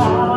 smile.